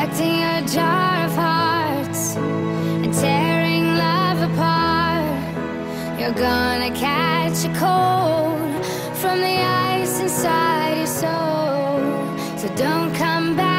collecting a jar of hearts and tearing love apart. You're gonna catch a cold from the ice inside your soul. So don't come back.